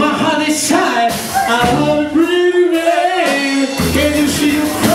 my heart is tired. I love it really, really. Can you see